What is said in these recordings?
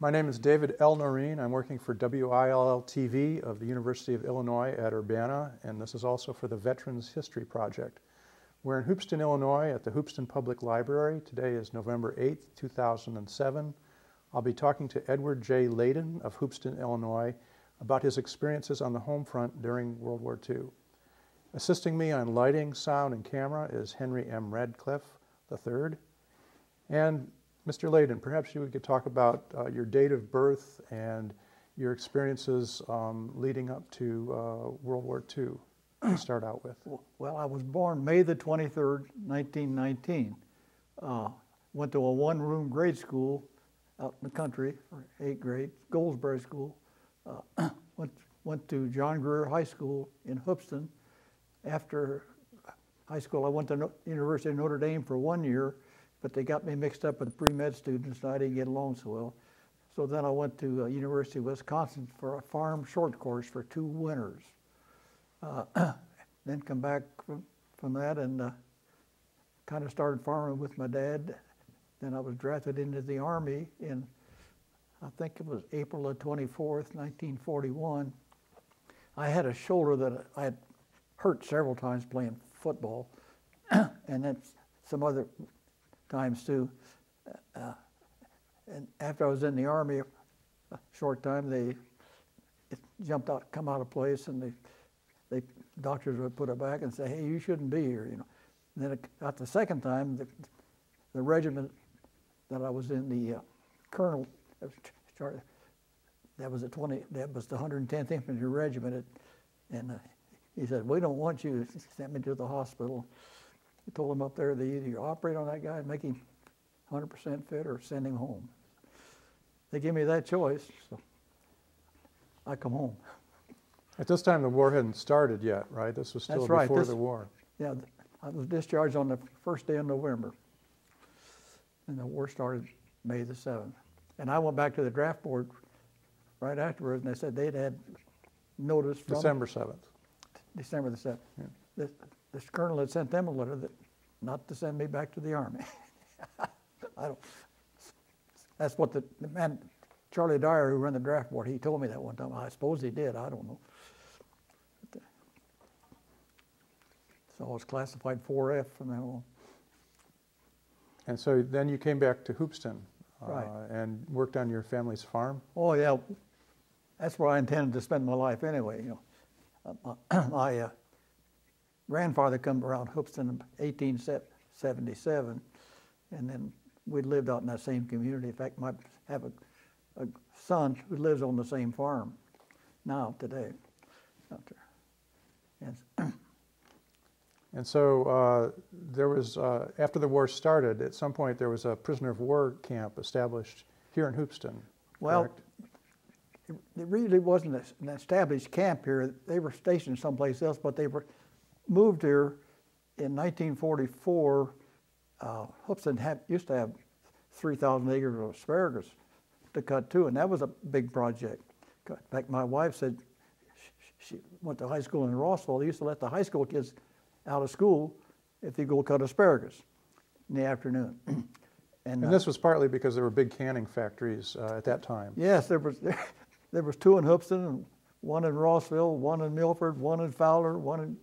My name is David L. Noreen. I'm working for WILL TV of the University of Illinois at Urbana, and this is also for the Veterans History Project. We're in Hoopeston, Illinois at the Hoopeston Public Library. Today is November 8th, 2007. I'll be talking to Edward J. Layden of Hoopeston, Illinois about his experiences on the home front during World War II. Assisting me on lighting, sound, and camera is Henry M. Radcliffe III. And Mr. Layden, perhaps you could talk about uh, your date of birth and your experiences um, leading up to uh, World War II to start out with. Well, I was born May the 23rd, 1919. Uh, went to a one room grade school out in the country for eighth grade, Goldsboro School. Uh, went, went to John Greer High School in Hoopeston. After high school, I went to no University of Notre Dame for one year but they got me mixed up with pre-med students and I didn't get along so well. So then I went to uh, University of Wisconsin for a farm short course for two winters. Uh, then come back from, from that and uh, kind of started farming with my dad. Then I was drafted into the Army in, I think it was April the 24th, 1941. I had a shoulder that I had hurt several times playing football, and then some other times too. Uh, and after I was in the army, a short time, they it jumped out, come out of place, and they, they doctors would put it back and say, "Hey, you shouldn't be here," you know. And then at the second time, the, the regiment that I was in, the uh, colonel, that was the 20, that was the 110th Infantry Regiment, and uh, he said, "We don't want you." Sent me to the hospital. I told them up there they either operate on that guy and make him 100% fit or send him home. They gave me that choice, so I come home. At this time, the war hadn't started yet, right? This was still That's right. before this, the war. Yeah, I was discharged on the first day of November, and the war started May the 7th. And I went back to the draft board right afterwards, and they said they'd had notice from December 7th. December the 7th. Yeah this colonel had sent them a letter that not to send me back to the army. I don't. That's what the, the, man, Charlie Dyer, who ran the draft board, he told me that one time. I suppose he did. I don't know. But, uh, so I was classified 4F from then on. And so then you came back to Hoopeston uh, right. and worked on your family's farm? Oh, yeah. That's where I intended to spend my life anyway. You know, uh, I, uh, grandfather come around Hoopeston in 1877, and then we lived out in that same community. In fact, I have a, a son who lives on the same farm now today. Out there. And, and so uh, there was, uh, after the war started, at some point there was a prisoner of war camp established here in Hoopeston. Well, it, it really wasn't an established camp here. They were stationed someplace else, but they were moved here in 1944, uh, had, used to have 3,000 acres of asparagus to cut too, and that was a big project. In fact, my wife said she went to high school in Rossville. They used to let the high school kids out of school if they go cut asparagus in the afternoon. and, and uh, this was partly because there were big canning factories uh, at that time. Yes, there was there, there was two in Hoopeston, and one in Rossville, one in Milford, one in Fowler, one in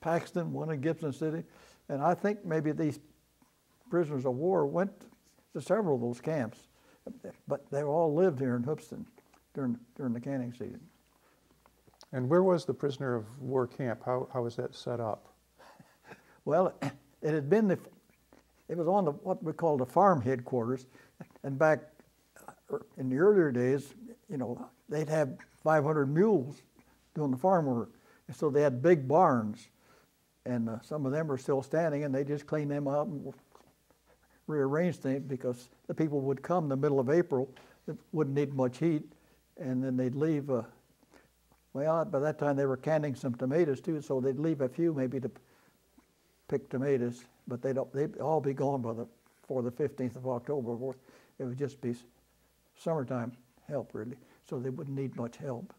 Paxton, one in Gibson City, and I think maybe these prisoners of war went to several of those camps, but they all lived here in Hoopeston during during the canning season. And where was the prisoner of war camp? How how was that set up? Well, it had been the it was on the what we call the farm headquarters, and back uh, in the earlier days, you know, they'd have 500 mules doing the farm work, and so they had big barns and uh, some of them are still standing, and they just clean them up and rearrange things because the people would come in the middle of April, it wouldn't need much heat, and then they'd leave. Uh, well, by that time they were canning some tomatoes too, so they'd leave a few maybe to pick tomatoes, but they'd they'd all be gone by the for the 15th of October. It would just be summertime help really, so they wouldn't need much help.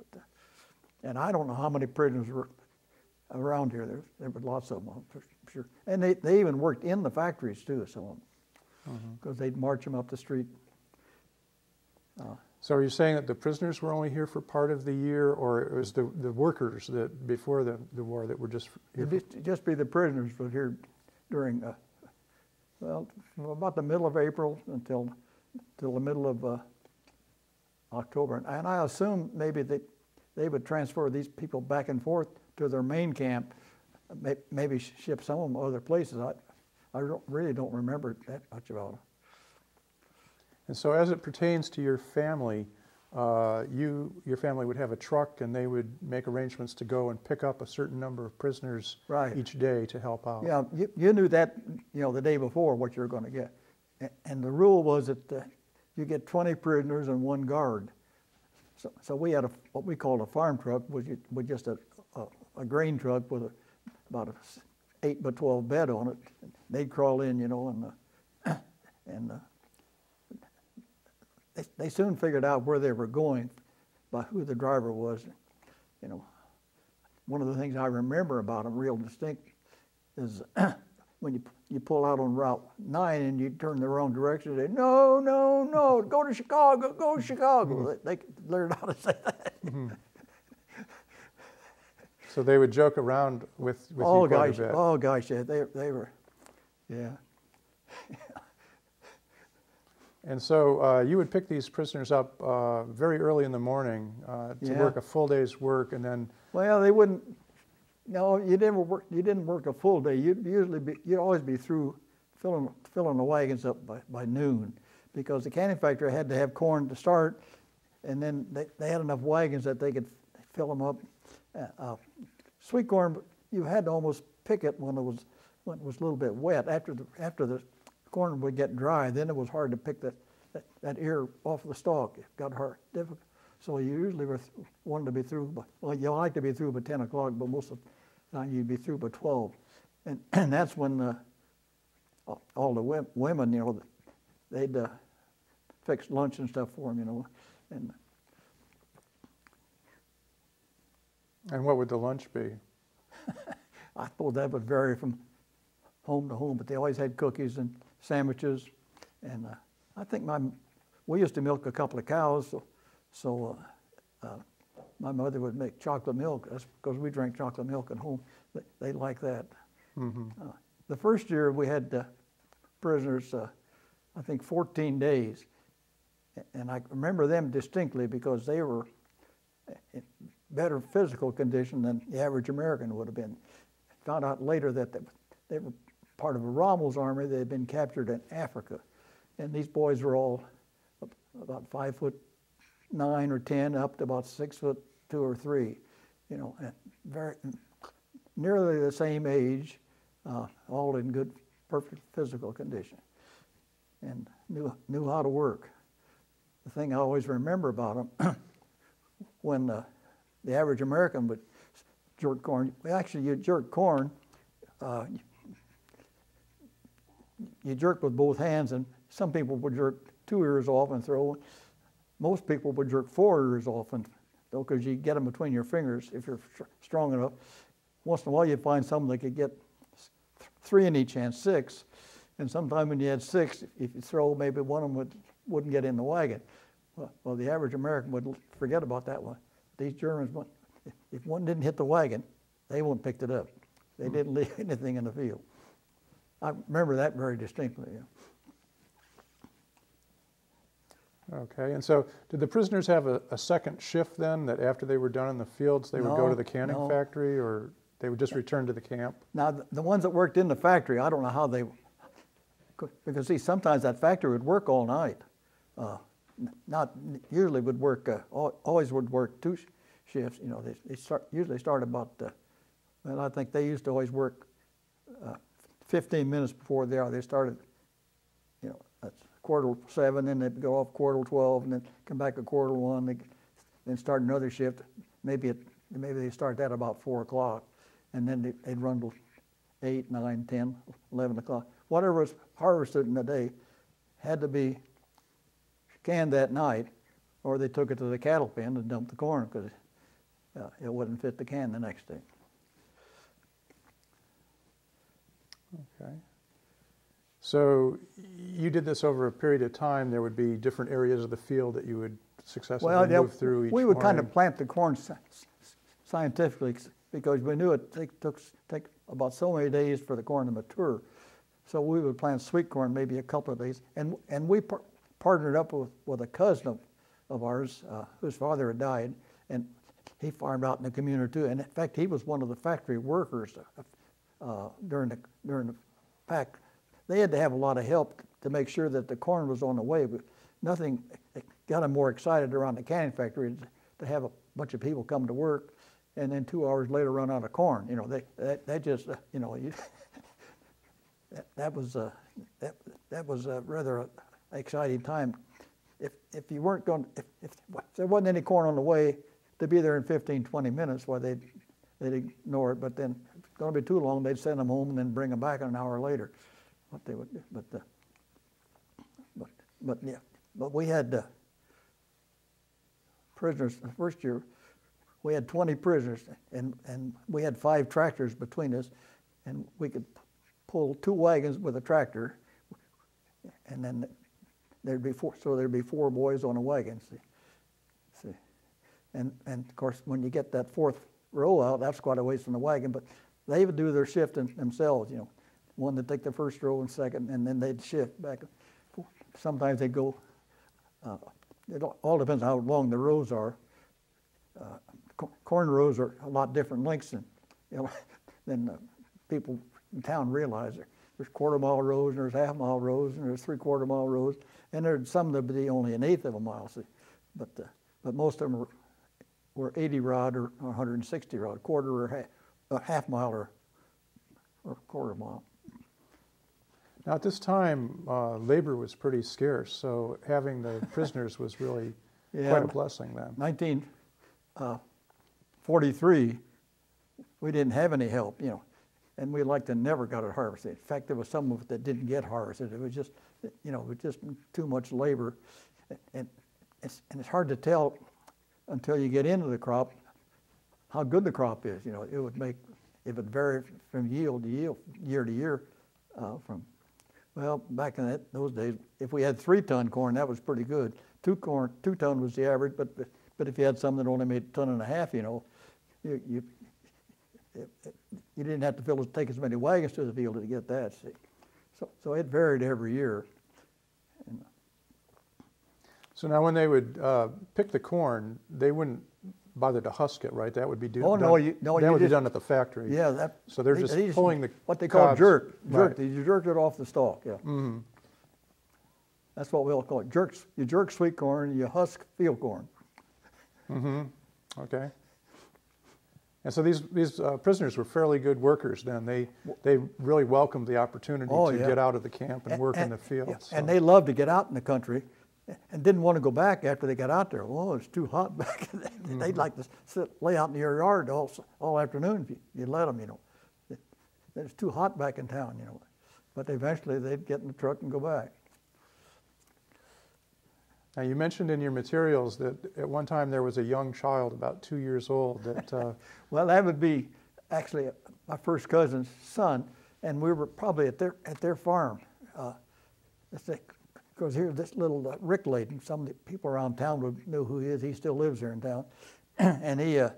And I don't know how many prisoners were around here. There, there were lots of them, for sure. And they, they even worked in the factories too, some of them, because mm-hmm. they'd march them up the street. So are you saying that the prisoners were only here for part of the year, or it was the, the workers that, before the, the war that were just here? For- just- be the prisoners was here during, uh, well, about the middle of April until, till the middle of uh, October. And- And I assume maybe they, they would transfer these people back and forth to their main camp, may- maybe ship some of them other places. I, I don't- really don't remember that much about it. And so as it pertains to your family, uh, you, your family would have a truck and they would make arrangements to go and pick up a certain number of prisoners Right. each day to help out? Yeah, you, you knew that, you know, the day before what you were going to get. A- And the rule was that uh, you get 20 prisoners and one guard. So, so we had a, what we called a farm truck, which was with just a, a, grain truck with a, about a eight by 12 bed on it. And They'd crawl in, you know, and, uh, and uh, they, they soon figured out where they were going by who the driver was. You know, one of the things I remember about them real distinct is when you you pull out on Route 9 and you turn the wrong direction, they no, no, no, go to Chicago, go to Chicago. They, they learned how to say that. So they would joke around with, with oh you quite gosh, a bit? oh gosh, yeah, they they were, yeah. And so uh, you would pick these prisoners up uh, very early in the morning uh, to Yeah. work a full day's work, and then Well, they wouldn't. No, you never work. You didn't work a full day. You'd usually be. You'd always be through filling filling the wagons up by, by noon, because the canning factory had to have corn to start, and then they, they had enough wagons that they could fill them up. Uh, uh, sweet corn, you had to almost pick it when it was when it was a little bit wet. After the after the corn would get dry, then it was hard to pick that that, that ear off the stalk. It got hard, difficult. So you usually were wanted to be through. By, well, you like to be through by ten o'clock, but most of the time you'd be through by twelve, and and that's when uh, all- all the women, you know, they'd uh, fix lunch and stuff for them, you know, and and what would the lunch be? I suppose that would vary from home to home, but they always had cookies and sandwiches, and uh, I think my we used to milk a couple of cows, so so uh, uh, my mother would make chocolate milk. That's because we drank chocolate milk at home. They, they like that. hmm Uh, the first year we had uh, prisoners, uh, I think 14 days, and I remember them distinctly because they were better physical condition than the average American would have been. Found out later that they, were part of a Rommel's army. They had been captured in Africa, and these boys were all about five foot nine or ten, up to about six foot two or three, you know, very nearly the same age, uh, all in good, perfect physical condition, and knew knew how to work. The thing I always remember about them, when uh, the average American would jerk corn, well, actually you jerk corn, uh, you jerk with both hands, and some people would jerk two ears off and throw. Most people would jerk four ears off, and because you get them between your fingers if you're strong enough. Once in a while, you'd find some that could get three in each hand, six. And sometime when you had six, if you throw, maybe one of them would, wouldn't get in the wagon. Well, well, the average American would forget about that one. These Germans, if- if one didn't hit the wagon, they wouldn't picked it up. They didn't leave anything in the field. I remember that very distinctly. Okay, and so did the prisoners have a, a second shift then, that after they were done in the fields, they would go to the canning no. factory, or they would just return to the camp? Now, th- the ones that worked in the factory, I don't know how they, because see, sometimes that factory would work all night. Uh, Not, usually would work, uh, always would work two sh- shifts, you know, they, they start, usually start about, uh, well, I think they used to always work uh, 15 minutes before they are, they started, you know, at quarter to seven, then they'd go off quarter to 12, and then come back at quarter to one, they, then start another shift. Maybe it, maybe they start that about four o'clock, and then they- they'd run till eight, nine, 10, 11 o'clock. Whatever was harvested in the day had to be canned that night, or they took it to the cattle pen and dumped the corn because uh, it wouldn't fit the can the next day. Okay. So you did this over a period of time. There would be different areas of the field that you would successfully Well, move through each we would kind of plant the corn sci- scientifically because we knew it take, took take about so many days for the corn to mature. So we would plant sweet corn maybe a couple of days, and and we partnered up with, with a cousin of, of ours uh, whose father had died, and he farmed out in the community too. And in fact, he was one of the factory workers uh, during the during the pack. They had to have a lot of help to make sure that the corn was on the way, but nothing got them more excited around the canning factory to have a bunch of people come to work and then two hours later run out of corn. You know, they, that, that just, uh, you know, you, that, that was, uh, that, that was a rather exciting time. If, if you weren't going, if, if there wasn't any corn on the way, to be there in 15, 20 minutes, why they'd, they'd ignore it. But then if it's going to be too long, they'd send them home and then bring them back an hour later. What they would. But, uh, but, but yeah, but we had uh, prisoners the first year. We had 20 prisoners, and, and we had five tractors between us, and we could pull two wagons with a tractor, and then there'd be four. So there'd be four boys on a wagon. See, see, and and of course when you get that fourth row out, that's quite a ways from the wagon. But they would do their shifting themselves. You know, one to take the first row and second, and then they'd shift back. Sometimes they'd go. Uh, it all depends how long the rows are. Uh, corn rows are a lot different lengths than you know, than uh, people in town realize. There's quarter mile rows, and there's half mile rows, and there's three quarter mile rows, and there's some that would be only an eighth of a mile. See, but uh, but most of them were, were 80 rod or 160 rod, quarter or half, a half mile or or quarter mile. Now, at this time, uh, labor was pretty scarce, so having the prisoners was really Yeah. quite a blessing then. 1943, we didn't have any help, you know, and we like to never got it harvested. In fact, there was some of it that didn't get harvested. It was just, you know, just too much labor, and it's and it's hard to tell until you get into the crop how good the crop is. You know, it would make it would vary from yield to yield, year to year, uh, from well, back in that, those days, if we had three ton corn, that was pretty good. Two corn, two ton was the average, but but if you had some that only made a ton and a half, you know, you you, you didn't have to fill take as many wagons to the field to get that. See, so so it varied every year. And, So now, when they would uh, pick the corn, they wouldn't bother to husk it, right? That would be do, Oh, done. no, you- no, that you would be done at the factory. yeah, that. So they're they- just they pulling the what they call cobs. jerk, jerk. Right. You jerk it off the stalk. Yeah. hmm That's what we'll call it. Jerks. You jerk sweet corn, you husk field corn. hmm Okay. And so these these uh, prisoners were fairly good workers then. They they really welcomed the opportunity Oh, to yeah. get out of the camp and work in the yeah, fields. And they loved to get out in the country and didn't want to go back after they got out there. Oh, it's too hot back. They'd like to sit, lay out in your yard all, all afternoon if you, you let them, you know. It's too hot back in town, you know. But eventually they'd get in the truck and go back. Now, you mentioned in your materials that at one time there was a young child, about two years old, that uh, Well, that would be actually my first cousin's son, and we were probably at their at their farm. Uh, because here, this little uh, Rick Layden, some of the people around town would know who he is. He still lives here in town, and he uh,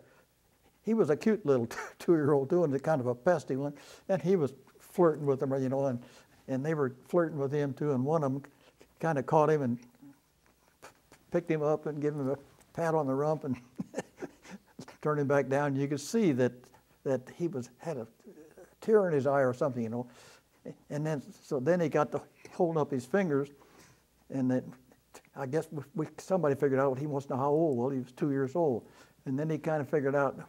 he was a cute little two-year-old too, and kind of a pesty one. And he was flirting with them, you know, and and they were flirting with him too. And one of them kind of caught him and picked him up and gave him a pat on the rump and turned him back down. You could see that that he was had a tear in his eye or something, you know. And then so then he got to holding up his fingers, and then I guess we, somebody figured out he wants to know how old. Well, he was two years old, and then he kind of figured out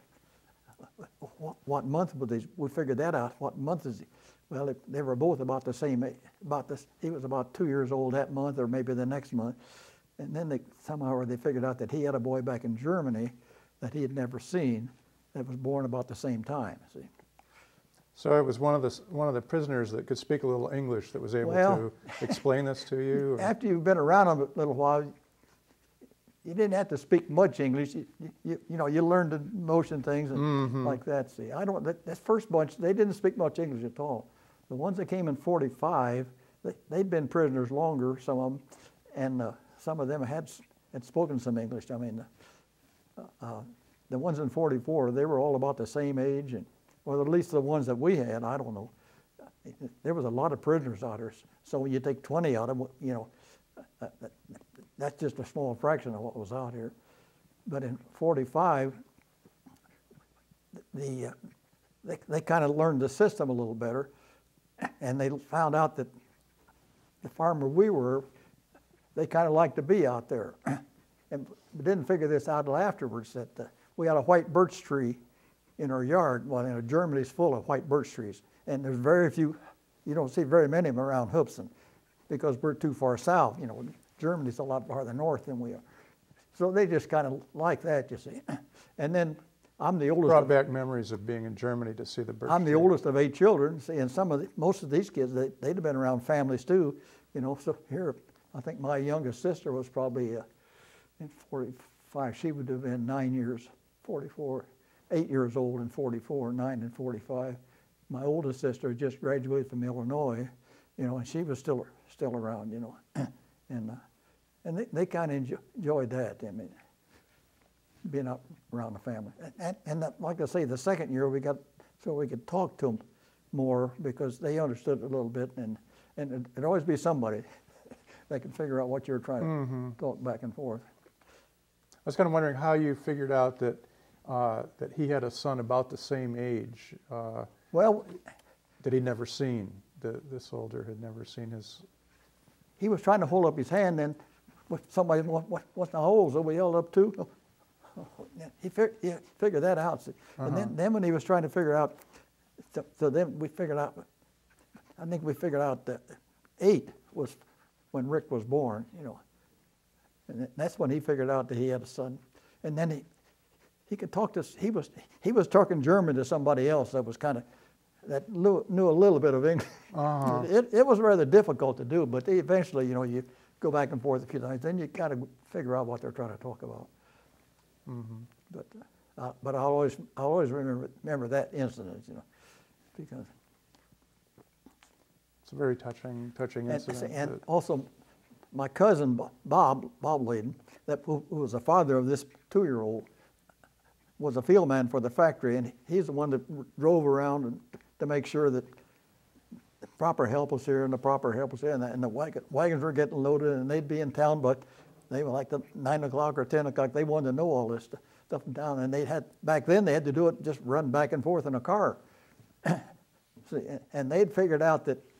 what, what month was he. We figured that out. What month is he? Well, it, they were both about the same. About this, he was about two years old that month, or maybe the next month. And then they somehow or they figured out that he had a boy back in Germany that he had never seen that was born about the same time. See. so it was one of the one of the prisoners that could speak a little English that was able Well- to explain this to you. or- After you've been around a little while, you didn't have to speak much English. You, you, you know, you learned to motion things and Mhm. like that. See, I don't. That, that first bunch, they didn't speak much English at all. The ones that came in '45, they, they'd been prisoners longer, some of them, and uh, some of them had had spoken some English. I mean, uh, uh, the ones in 44, they were all about the same age, and or at least the ones that we had. I don't know. There was a lot of prisoners out there, so when you take 20 out of them, you know, uh, that's just a small fraction of what was out here. But in 45, the uh, they, they kind of learned the system a little better, and they found out that the farmer we were, they kind of like to be out there, and we didn't figure this out till afterwards that uh, we had a white birch tree in our yard. Well, you know, Germany's full of white birch trees, and there's very few. You don't see very many of them around Hoopeston because we're too far south. You know, Germany's a lot farther north than we are. So they just kind of like that, you see. And then I'm the oldest. Brought of- back memories of being in Germany to see the birch I'm the tree. oldest of eight children, see, and some of the, most of these kids, they, they'd have been around families too, you know. So here, I think my youngest sister was probably uh, in 45. She would have been nine years, 44, eight years old and 44, nine and 45. My oldest sister just graduated from Illinois, you know, and she was still still around, you know, and uh, and they, they kind of enjoy, enjoyed that. I mean, being up around the family. And- And, like I say, the second year we got so we could talk to them more because they understood a little bit, and and it'd always be somebody that could figure out what you were trying to Mm-hmm. talk back and forth. I was kind of wondering how you figured out that uh, that he had a son about the same age uh, Well, that he'd never seen. The, the soldier had never seen his. he was trying to hold up his hand, and somebody, what, what, what's the hole? So we held up too. He, fig- he figured that out. See. And Uh-huh. then, then when he was trying to figure out, so, so then we figured out, I think we figured out that eight was when Rick was born, you know. And that's when he figured out that he had a son. And then he, he could talk to, he was, he was talking German to somebody else that was kind of, that knew, knew a little bit of English. Uh-huh. It, it was rather difficult to do, but they eventually, you know, you go back and forth a few times, then you kind of figure out what they're trying to talk about. Mm-hmm. But, uh, but I'll always, I'll always remember, remember that incident, you know, because, It's a very touching, touching and, incident. and that- also, my cousin Bob, Bob Layden, that, who, who was the father of this two-year-old, was a field man for the factory, and he's the one that drove around and, to make sure that proper help was here and the proper help was here, and the, and the wagon, wagons were getting loaded, and they'd be in town, but they were like the nine o'clock or ten o'clock. They wanted to know all this stu- stuff down, and they had back then they had to do it just run back and forth in a car. See, and- they'd figured out that that that but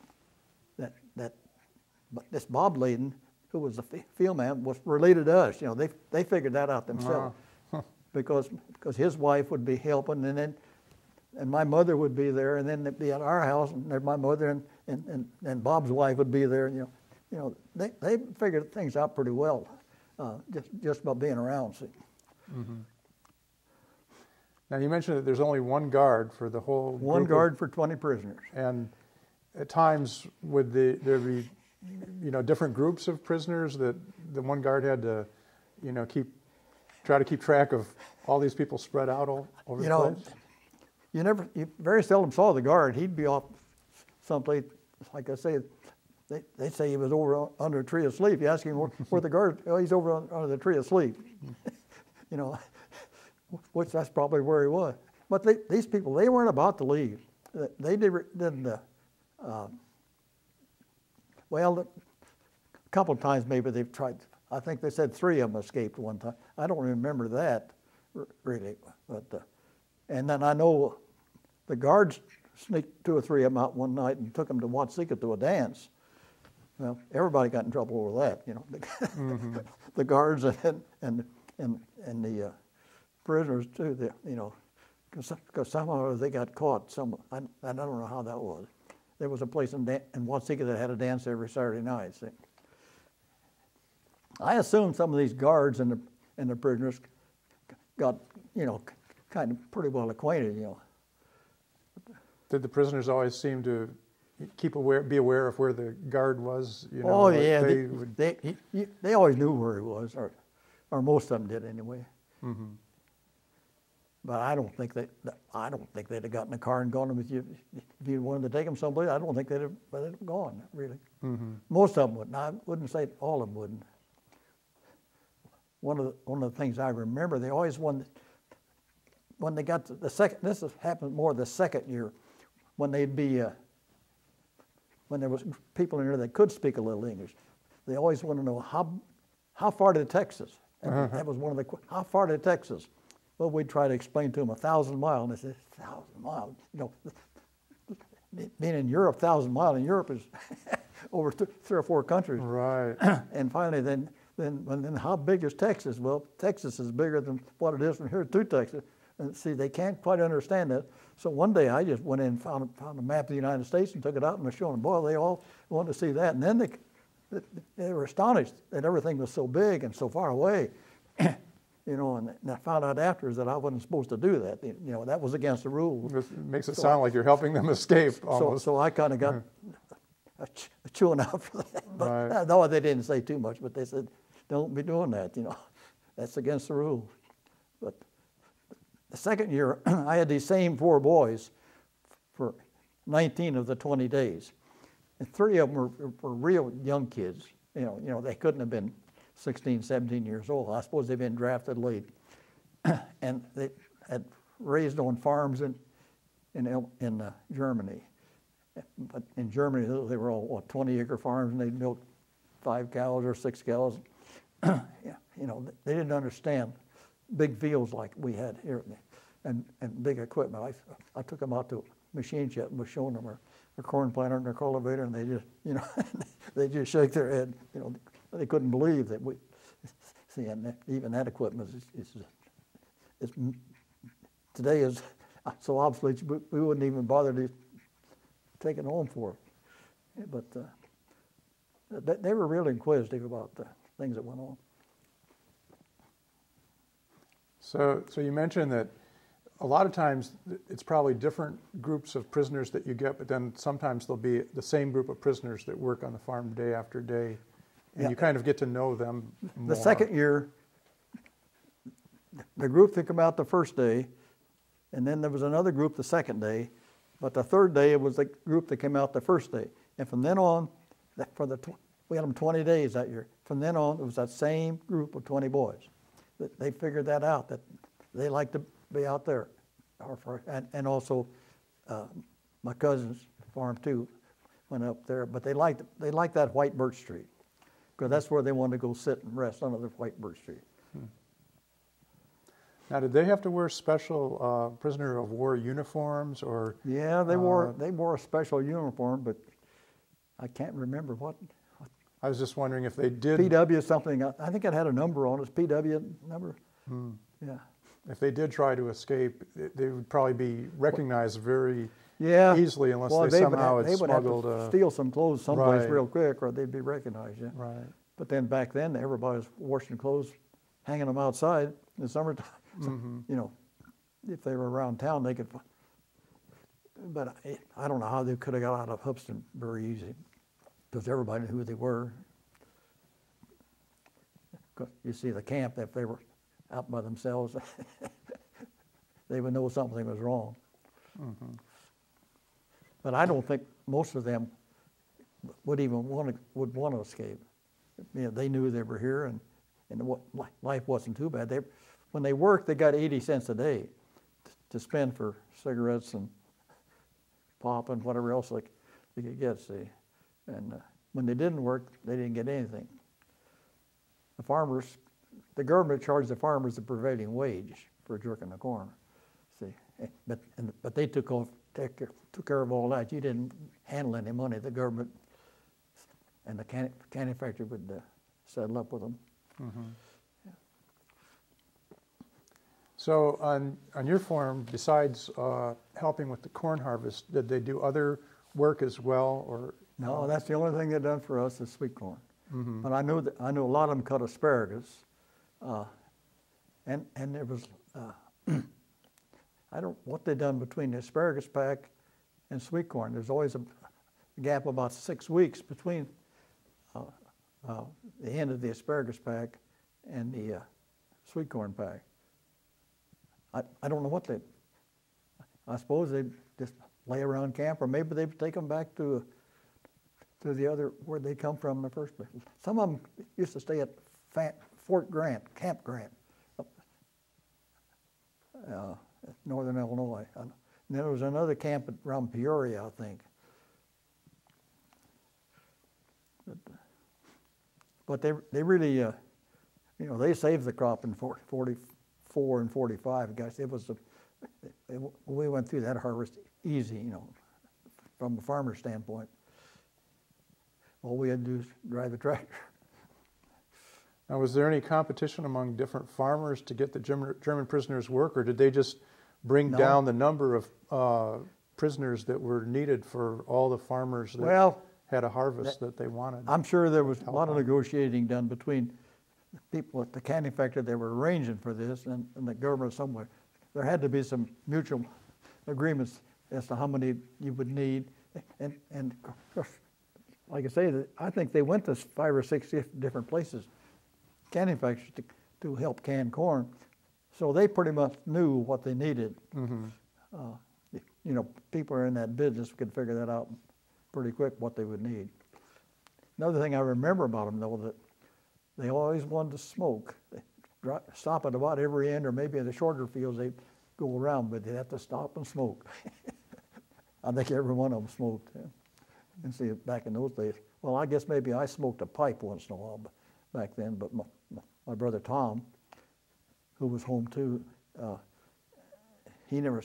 this Bob Layden, who was the fi- field man, was related to us. You know, they they figured that out themselves because because his wife would be helping, and then and my mother would be there, and then they'd be at our house, and my mother and, and, and, and Bob's wife would be there. And, You know, you know, they they figured things out pretty well, uh, just just by being around. See, Now you mentioned that there's only one guard for the whole. one group of- guard for 20 prisoners. and at times would the, there be, you know, different groups of prisoners that the one guard had to, you know, keep, try to keep track of all these people spread out all over You the know, place. you never, you very seldom saw the guard. He'd be off someplace, like I say, they, they say he was over under a tree asleep. You ask him where, where the guard, oh, he's over on- under the tree asleep. you know, which that's probably where he was. But they, these people, they weren't about to leave. They- did, did uh, uh, well, a couple of times maybe they've tried. I think they said three of them escaped one time. I don't remember that really, but uh, and then I know the guards sneaked two or three of them out one night and took them to Watseka to a dance. Well, everybody got in trouble over that, you know. the guards and and and and the uh, prisoners too. The, you know, because somehow they got caught. Some I, I don't know how that was. There was a place in, Dan- in Watseka that had a dance every Saturday night. See. I assume some of these guards and the and the prisoners got you know kind of pretty well acquainted. You know, Did the prisoners always seem to keep aware, be aware of where the guard was? You know, oh yeah, they they, would, they, he- he- they always knew where he was, or or most of them did anyway. Mhm. But I don't think they, I don't think they'd have gotten a car and gone with you. If you wanted to take them someplace, I don't think they'd have, they'd have gone, really. Most of them wouldn't. I wouldn't say all of them wouldn't. One of the, one of the things I remember, they always wanted, when they got to the second, this has happened more the second year, when they'd be, uh, when there was people in there that could speak a little English, they always want to know how, how far to Texas? That, that was one of the, how far to Texas? Well, we'd try to explain to them a thousand miles, and they said, thousand miles? You know, being in Europe, thousand miles in Europe is over th- three or four countries. Right. and finally, then, then, then how big is Texas? Well, Texas is bigger than what it is from here to Texas. And see, they can't quite understand that. So one day I just went in and found, found a map of the United States and took it out and was showing them. Boy, they all wanted to see that. And then they, they were astonished that everything was so big and so far away. you know, and, and I found out afterwards that I wasn't supposed to do that. You know, that was against the rules. This makes it So sound like you're helping them escape So, almost. so I kind of got a, ch- a chewing out for that. But, Right. Uh, no, they didn't say too much, but they said, don't be doing that, you know. That's against the rules. But the second year, I had these same four boys for 19 of the 20 days. And three of them were, were real young kids. You know, you know, they couldn't have been 16, 17 years old. I suppose they've been drafted late. and they had raised on farms in, in, in uh, Germany. But in Germany, they were all, what, 20 acre farms and they milked five cows or six cows. yeah, you know, they didn't understand big fields like we had here and, and big equipment. I, I took them out to a machine shop and was showing them our corn planter and their cultivator and they just, you know, they just shake their head. You know, they couldn't believe that we, see, and even that equipment is, is, is today is so obsolete, we, wouldn't even bother to take it home for it. But uh, they, they were really inquisitive about the things that went on. So, so you mentioned that a lot of times it's probably different groups of prisoners that you get, but then sometimes there'll be the same group of prisoners that work on the farm day after day, and Yeah. you kind of get to know them more. The second year, the group that come out the first day, and then there was another group the second day, but the third day it was the group that came out the first day. And from then on, for the tw- we had them 20 days that year. From then on, it was that same group of 20 boys. They figured that out that they like to be out there, or for, and, and also uh, my cousin's farm too went up there. But they liked they liked that white birch tree because that's where they wanted to go sit and rest under the white birch tree. Now, did they have to wear special uh, prisoner of war uniforms, or Yeah, they wore Uh, they wore a special uniform, but I can't remember what I was just wondering if they did, PW something. I I think it had a number on it. PW number. Hmm. Yeah. if they did try to escape, they would probably be recognized very Yeah. easily unless well, they would somehow have, they would have to uh, steal some clothes someplace right. real quick, or they'd be recognized. Yeah. right. But then back then, everybody was washing clothes, hanging them outside in the summertime. So, Mhm. You know, if they were around town, they could. But I, I don't know how they could have got out of Hoopeston very easy, because everybody knew who they were. you see, the camp, if they were out by themselves, they would know something was wrong. Mhm. But I don't think most of them would even want to, would want to escape. You know, they knew they were here and, and what, life wasn't too bad. They, when they worked, they got 80 cents a day to spend for cigarettes and pop and whatever else they, they could get, see. And uh, when they didn't work, they didn't get anything. The farmers, the government charged the farmers the prevailing wage for jerking the corn. See, eh, but and, but they took off, take, care- took care of all that. You didn't handle any money. The government and the canny, canny factory would uh, settle up with them. Mhm. So on, on your farm, besides uh, helping with the corn harvest, did they do other work as well, or? No, that's the only thing they done for us is sweet corn. Mhm. But I knew that I knew a lot of them cut asparagus, uh, and and there was uh, I don't what they done between the asparagus pack and sweet corn. There's always a gap of about six weeks between uh, uh, the end of the asparagus pack and the uh, sweet corn pack. I I don't know what they. I suppose they just lay around camp, or maybe they take them back to to the other where they come from in the first place. Some of them used to stay at Fort Grant, Camp Grant, uh, northern Illinois. And then there was another camp around Peoria, I think. But, but they they really, uh, you know, they saved the crop in 44 and 45. Guys, it was a, it, we went through that harvest easy, you know, from a farmer's standpoint. All we had to do is drive a tractor. Now, was there any competition among different farmers to get the German prisoners work, or did they just bring No. down the number of uh, prisoners that were needed for all the farmers that Well, had a harvest that they wanted? I'm sure there was a lot of negotiating done between the people at the canning factory that were arranging for this and, and the government somewhere. There had to be some mutual agreements as to how many you would need. And, and like I say, I think they went to five or six different places, canning factories, to, to help can corn. So they pretty much knew what they needed. Mhm. Uh, You know, people are in that business could figure that out pretty quick, what they would need. Another thing I remember about them, though, that they always wanted to smoke. They stop at about every end, or maybe in the shorter fields, they'd go around, but they'd have to stop and smoke. I think every one of them smoked. yeah. And see, back in those days, well, I guess maybe I smoked a pipe once in a while back then, but my- my brother Tom, who was home too, uh, he never,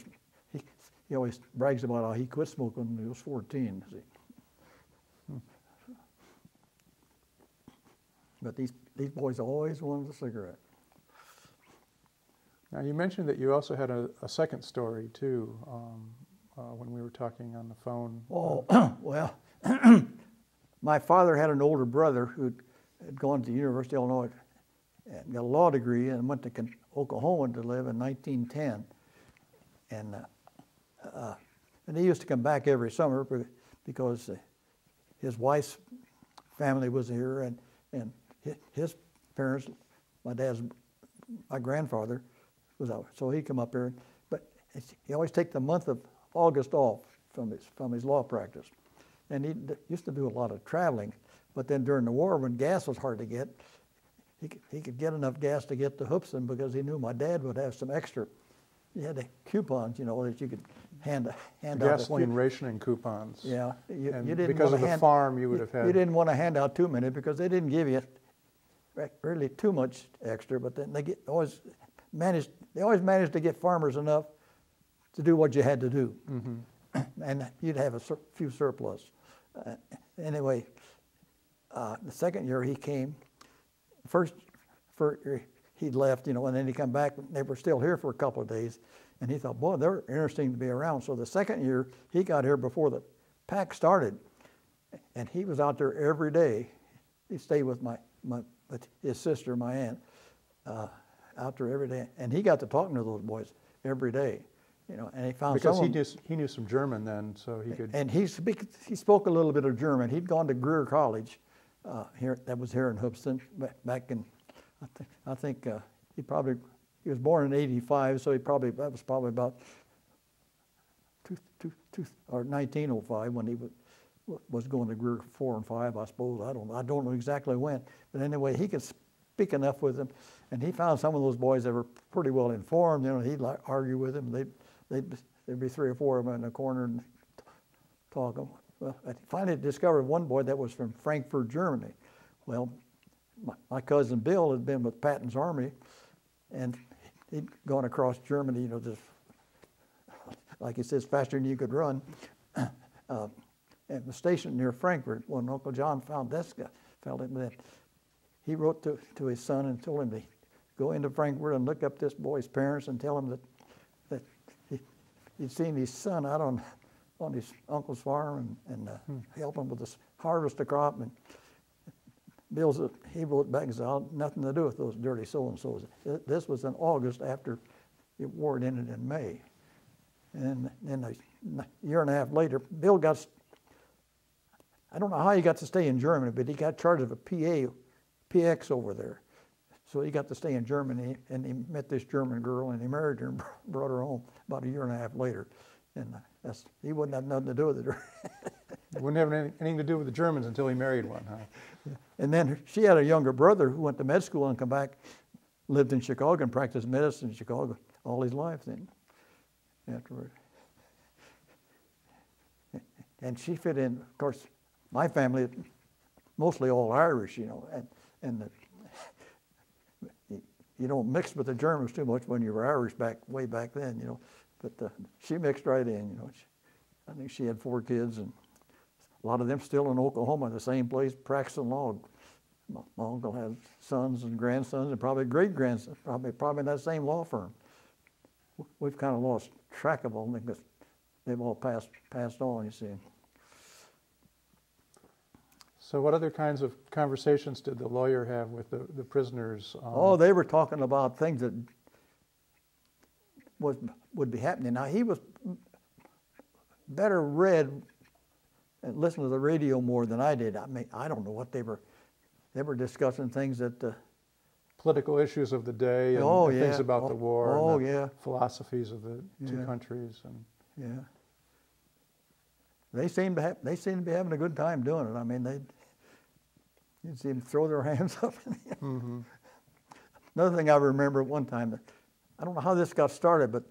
he, he always brags about how he quit smoking when he was 14. See. But these, these boys always wanted a cigarette. Now, you mentioned that you also had a, a second story too um, uh, when we were talking on the phone. Oh, well, my father had an older brother who had gone to the University of Illinois and got a law degree and went to Oklahoma to live in 1910. And, uh, uh, and he used to come back every summer because his wife's family was here and, and his parents, my dad's, my grandfather was out. So he'd come up here. But he always take the month of August off from his, from his law practice. And he used to do a lot of traveling. But then during the war, when gas was hard to get, he could, he could get enough gas to get to Hoopeston because he knew my dad would have some extra. He had the coupons, you know, that you could hand, hand out. Gasoline rationing coupons. yeah, you, And you didn't because of to the farm, you would have had. You didn't want to hand out too many because they didn't give you really too much extra, but then they get always managed. They always managed to get farmers enough to do what you had to do, Mm-hmm. and you'd have a sur- few surplus. Uh, anyway, uh, the second year he came, first, first he'd left, you know, and then he come back. And they were still here for a couple of days, and he thought, boy, they're interesting to be around. So the second year he got here before the pack started, and he was out there every day. He stayed with my, my his sister, my aunt, uh, out there every day, and he got to talking to those boys every day, you know. And he found Because some he knew, he knew some German then, so he could. and he speak, he spoke a little bit of German. He'd gone to Greer College uh, here that was here in Hoopeston back in I think I think uh, he probably he was born in '85, so he probably that was probably about two, two, two, or 1905 when he was was going to Greer four and five, I suppose. I don't I don't know exactly when, but anyway, he could speak enough with them, and he found some of those boys that were pretty well informed. You know, he'd like argue with them. They'd they'd there'd be three or four of them in a corner and talk 'em. Well, I finally discovered one boy that was from Frankfurt, Germany. Well, my, my cousin Bill had been with Patton's army, and he'd gone across Germany, you know, just like he says, faster than you could run, uh, and was stationed near Frankfurt. When Uncle John found this guy, found him, then he wrote to, to his son and told him to go into Frankfurt and look up this boy's parents and tell him that, that he, he'd seen his son out on, on his uncle's farm and, and uh, help him with this harvest the crop. And Bill's, he wrote back and said, "Oh, nothing to do with those dirty so-and-sos. This was in August after the war had ended in May. And then a year and a half later, Bill got, I don't know how he got to stay in Germany, but he got charge of a PA, PX over there. So he got to stay in Germany, and he met this German girl, and he married her and brought her home about a year and a half later. And uh, that's, he wouldn't have nothing to do with it. Wouldn't have anything to do with the Germans until he married one, huh? And then she had a younger brother who went to med school and come back, lived in Chicago and practiced medicine in Chicago all his life then, afterward. And she fit in, of course, my family, mostly all Irish, you know, and, and the, you- you don't mix with the Germans too much when you were Irish back, way back then, you know. But uh, she mixed right in, you know. She, I think she had four kids and a lot of them still in Oklahoma, the same place, practicing law. My, my uncle had sons and grandsons, and probably great grandsons, probably probably in that same law firm. We've kind of lost track of them because they've all passed passed on. You see. So what other kinds of conversations did the lawyer have with the, the prisoners? um, Oh, they were talking about things that was would be happening. Now he was better read and listened to the radio more than I did. I mean, I don't know what they were. They were discussing things that. Uh, Political issues of the day and, Oh, and things yeah. about the Oh, war oh, and the yeah. philosophies of the two Yeah. countries. And Yeah. They seem to have, they seem to be having a good time doing it. I mean, they you'd see them throw their hands up. Mhm. Another thing I remember at one time, I don't know how this got started, but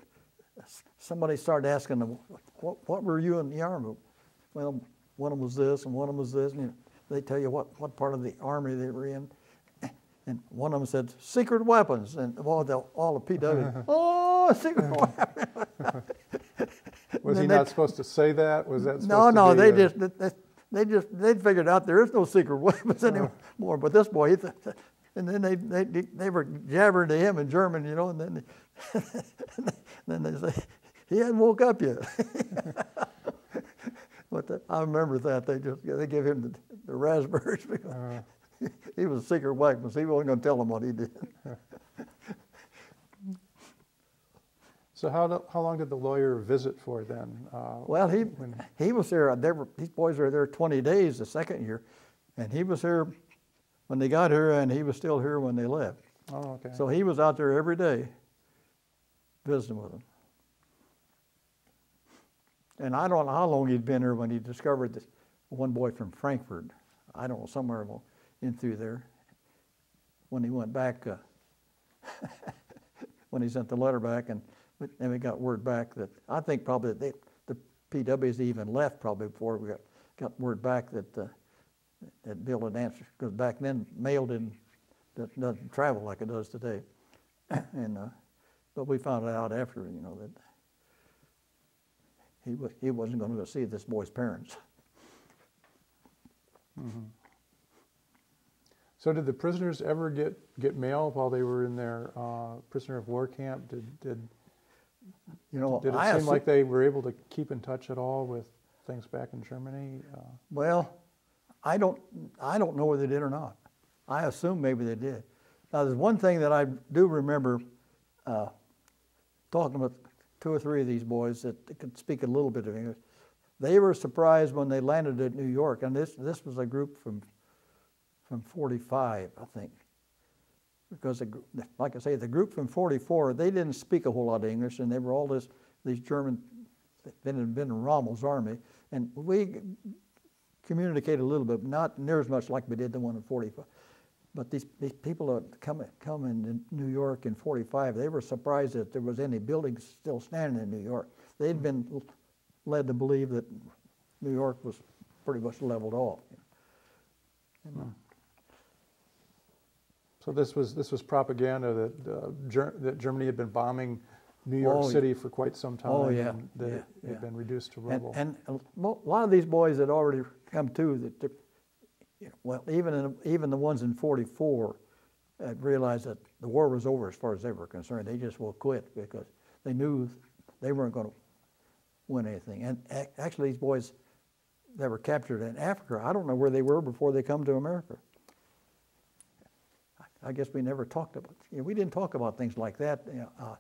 somebody started asking them, what, what were you in the army? Well, one of them was this and one of them was this. And you know, they tell you what, what part of the army they were in. And one of them said, secret weapons. And all the, all the PW, oh, secret weapons. was he they- not supposed to say that? Was that No, no, they a- just they, they just they figured out there is no secret weapons uh-huh. anymore. But this boy, he th- and then they, they they were jabbering to him in German, you know, and then they, then they say he hadn't woke up yet. but the, I remember that they just they gave him the, the raspberries because Uh, he was a secret weapon. He wasn't going to tell them what he did. so how, do- how long did the lawyer visit for then? Uh, Well, he when- he was there. They were these boys were there 20 days the second year, and he was here when they got here, and he was still here when they left. oh, okay. So he was out there every day visiting with them. And I don't know how long he'd been here when he discovered this one boy from Frankfurt. I don't know somewhere in through there. When he went back, uh, when he sent the letter back, and then we got word back that I think probably they, the PWs even left probably before we got got word back that uh, that Bill had answered because back then mail didn't doesn't travel like it does today, and uh, but we found out after you know that he was he wasn't going to go see this boy's parents. So did the prisoners ever get, get mail while they were in their uh, prisoner of war camp? Did, did, You know, did it I seem like they were able to keep in touch at all with things back in Germany? Uh, Well, I don't, I don't know whether they did or not. I assume maybe they did. Now, there's one thing that I do remember uh, talking with two or three of these boys that could speak a little bit of English. They were surprised when they landed at New York, and this this was a group from from 45, I think, because the, like I say, the group from 44 they didn't speak a whole lot of English, and they were all this these German been been in Rommel's army, and we communicated a little bit, but not near as much like we did the one in 45. But these, these people that come, come in New York in 45, they were surprised that there was any buildings still standing in New York. They'd been led to believe that New York was pretty much leveled off. So this was, this was propaganda that, uh, Ger- that Germany had been bombing New York Oh, City for quite some time. Oh, yeah, and That yeah, it had yeah. been reduced to rubble. and a lot of these boys had already come to that, well, even in, even the ones in 44 had realized that the war was over as far as they were concerned. They just will quit because they knew they weren't going to win anything. And ac- actually, these boys that were captured in Africa, I don't know where they were before they come to America. I- I guess we never talked about. You know, we didn't talk about things like that you know, uh,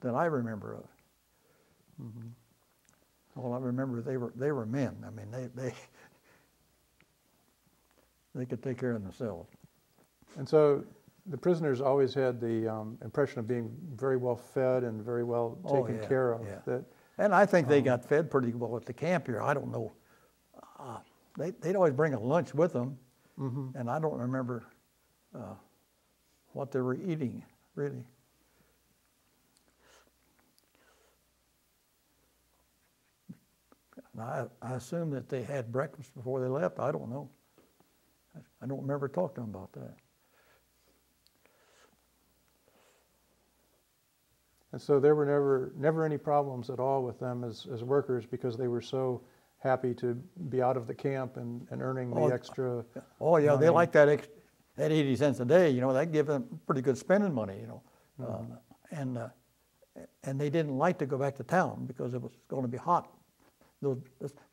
that I remember of. All I remember they were they were men. I mean they they they could take care of themselves. And so the prisoners always had the um, impression of being very well fed and very well Oh, taken yeah, care of. yeah. That And I think they got fed pretty well at the camp here. I don't know. Uh, they, they'd always bring a lunch with them, mm -hmm. and I don't remember uh, what they were eating, really. I, I assume that they had breakfast before they left. I don't know. I, don't remember talking to them about that. And so there were never, never any problems at all with them as, as workers because they were so happy to be out of the camp and, and earning the Oh, extra. Oh yeah, they money. like that ex- that eighty cents a day. You know, that give them pretty good spending money. You know, Mm-hmm. uh, and uh, and they didn't like to go back to town because it was going to be hot. Those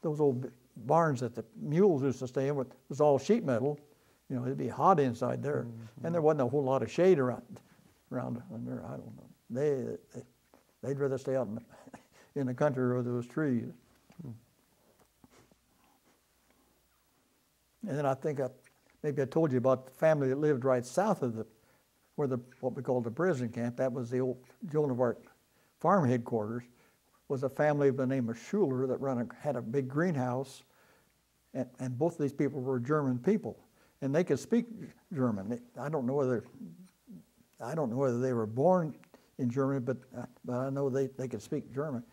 those old barns that the mules used to stay in with was all sheet metal. You know, it'd be hot inside there, Mm-hmm. and there wasn't a whole lot of shade around around there. I don't know. They, they they'd rather stay out in the, in the country where there was trees. And then I think I, maybe I told you about the family that lived right south of the, where the, what we call the prison camp. That was the old Joan of Arc farm headquarters. Was a family of the name of Schuler that run a, had a big greenhouse, and, and both of these people were German people, and they could speak German. I don't know whether, I don't know whether they were born in Germany, but but I know they, they could speak German.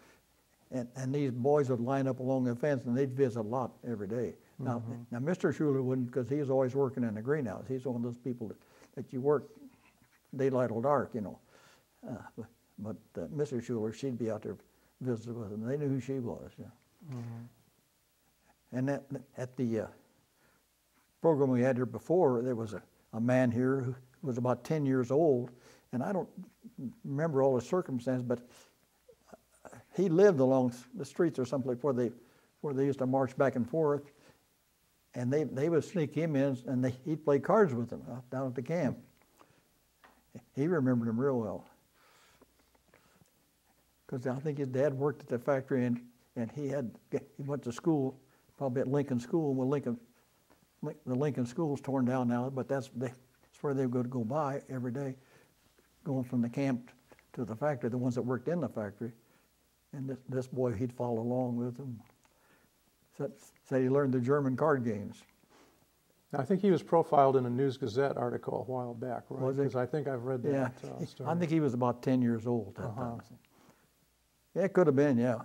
And, and these boys would line up along the fence and they'd visit a lot every day. Now, now Mr. Schuler wouldn't because he was always working in the greenhouse. He's one of those people that, that you work daylight or dark, you know. Uh, but but uh, Mrs. Schuler, she'd be out there visiting with them. They knew who she was. Yeah. And at, at the uh, program we had here before, there was a, a man here who was about 10 years old, and I don't remember all the circumstances, but he lived along the streets or someplace where they, where they used to march back and forth, and they, they would sneak him in, and they, he'd play cards with them uh, down at the camp. He remembered them real well. Because I think his dad worked at the factory, and, and he had he went to school, probably at Lincoln School. Well, Lincoln, Lin- the Lincoln School's torn down now, but that's they, that's where they would go by every day, going from the camp to the factory. The ones that worked in the factory, and this, this boy he'd follow along with them. Said, said he learned the German card games. I think he was profiled in a News Gazette article a while back, right? Because I think I've read that Yeah, uh. I think he was about ten years old at that Uh-huh. time. It could have been, yeah.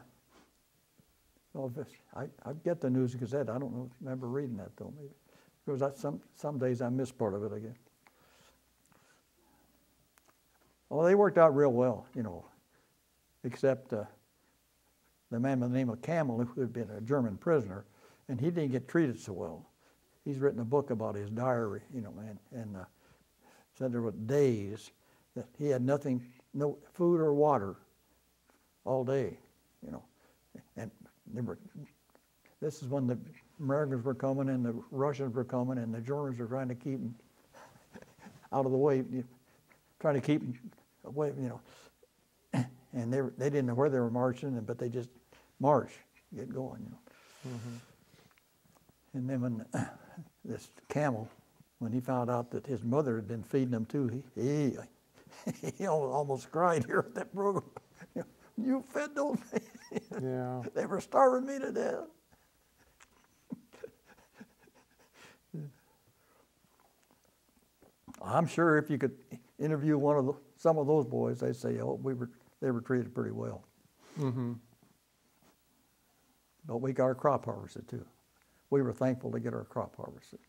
Well, I, I get the News Gazette. I don't know, remember reading that though, maybe. Because I, some, some days I miss part of it again. Well, they worked out real well, you know, except uh, the man by the name of Camel, who had been a German prisoner, and he didn't get treated so well. He's written a book about his diary, you know, and, and uh, said there were days that he had nothing, no food or water all day, you know. And they were, this is when the Americans were coming and the Russians were coming and the Germans were trying to keep them out of the way, trying to keep them away, you know. And they, were, they didn't know where they were marching, but they just march, get going, you know. Mm-hmm. And then when this camel, when he found out that his mother had been feeding him too, he he, he almost cried here at that program. You fed those yeah. They were starving me to death. I'm sure if you could interview one of the, some of those boys, they'd say, "Oh, we were they were treated pretty well." hmm But we got our crop harvested too. We were thankful to get our crop harvested.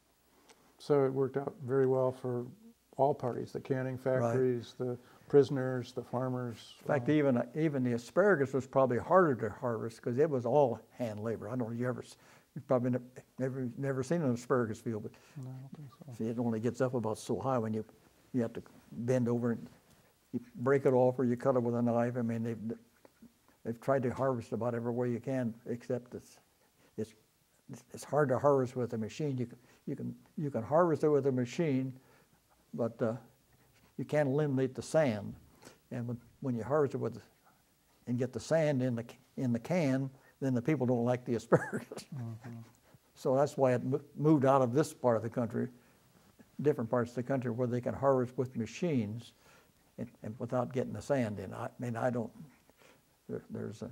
So it worked out very well for all parties, the canning factories, the prisoners, the farmers. In fact, uh, even even the asparagus was probably harder to harvest because it was all hand labor. I don't know if you ever, you've probably ne- never never seen an asparagus field, but no, I don't think so. see, it only gets up about so high when you you have to bend over and you break it off or you cut it with a knife. I mean, they've they've tried to harvest about every way you can, except it's it's it's hard to harvest with a machine. You can you can you can harvest it with a machine, but uh, you can't eliminate the sand. And when, when you harvest it with and get the sand in the in the can, then the people don't like the asparagus. Mm-hmm. So that's why it moved out of this part of the country, different parts of the country where they can harvest with machines, and, and without getting the sand in. I mean, I don't. There, there's a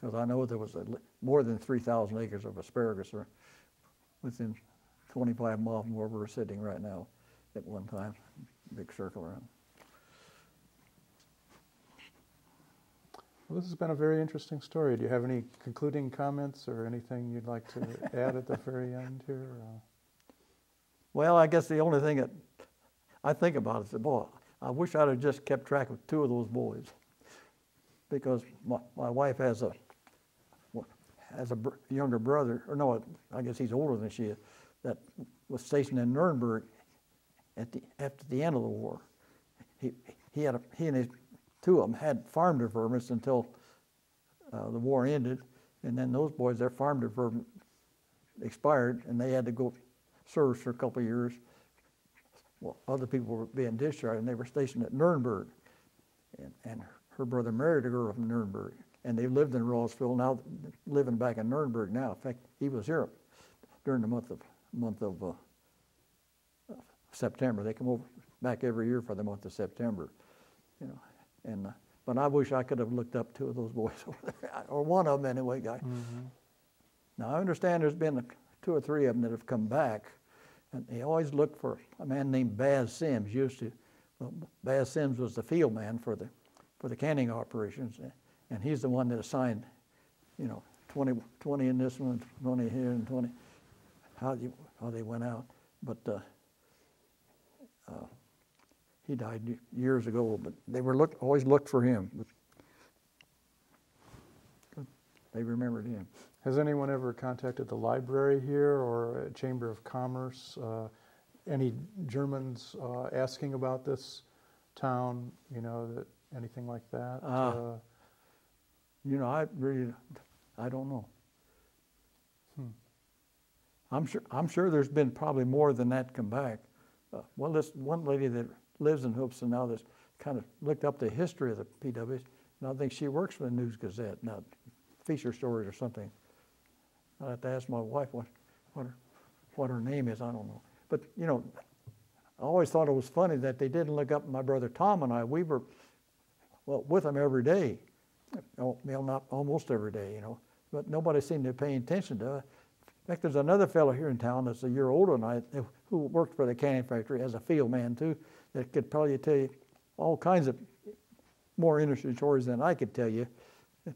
Because I know there was a more than 3,000 acres of asparagus within 25 miles from where we're sitting right now at one time, big circle around. Well, this has been a very interesting story. Do you have any concluding comments or anything you'd like to add at the very end here? Well, I guess the only thing that I think about is, that, boy, I wish I'd have just kept track of two of those boys. Because my, my wife has a, has a br- younger brother, or no, I guess he's older than she is, that was stationed in Nuremberg at the, after the end of the war. He, he had a, he and his, two of them had farm deferments until uh, the war ended. And then those boys, their farm deferment expired and they had to go serve for a couple of years. Well, other people were being discharged and they were stationed at Nuremberg. And, and her brother married a girl from Nuremberg. And they lived in Rossville, now living back in Nuremberg now. In fact, he was here during the month of, month of uh, September. They come over back every year for the month of September, you know. And, uh, but I wish I could have looked up two of those boys over there, or one of them anyway, guy. Now, I understand there's been two or three of them that have come back, and they always look for a man named Baz Sims. Used to, well, Baz Sims was the field man for the for the canning operations, and he's the one that assigned, you know, 20, 20 in this one, 20 here, and 20 how they, how they went out. But uh, uh, he died years ago, but they were look, always looked for him. They remembered him. Has anyone ever contacted the library here or a Chamber of Commerce? Uh, any Germans uh, asking about this town? You know, that anything like that? Ah. Uh, You know, I really, I don't know. Hmm. I'm sure, I'm sure there's been probably more than that come back. Uh, well, this one lady that lives in Hoopeston now that's kind of looked up the history of the PWs, and I think she works for the News Gazette, now feature stories or something. I have to ask my wife what, what her, what her name is. I don't know. But you know, I always thought it was funny that they didn't look up my brother Tom and I. We were well with them every day. Oh, well, not almost every day, you know. But nobody seemed to pay attention to it. In fact, there's another fellow here in town that's a year older than I, who worked for the canning factory as a field man too, that could probably tell you all kinds of more interesting stories than I could tell you.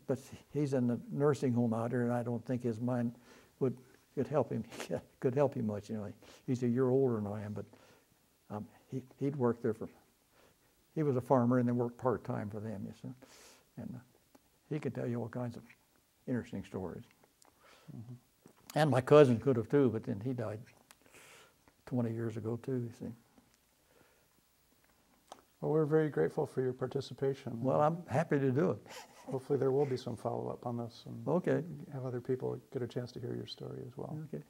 But he's in the nursing home out here, and I don't think his mind would could help him could help him much. You know, he's a year older than I am, but um, he he'd worked there for. He was a farmer and then worked part time for them. You see, and uh, he could tell you all kinds of interesting stories. And my cousin could have too, but then he died 20 years ago too. You see. well, we're very grateful for your participation. Well, I'm happy to do it. Hopefully, there will be some follow up on this and Okay. have other people get a chance to hear your story as well. Okay.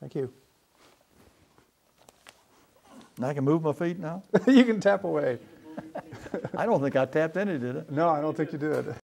Thank you. And I can move my feet now. you can tap away. I don't think I tapped any, did I? No, I don't think you did.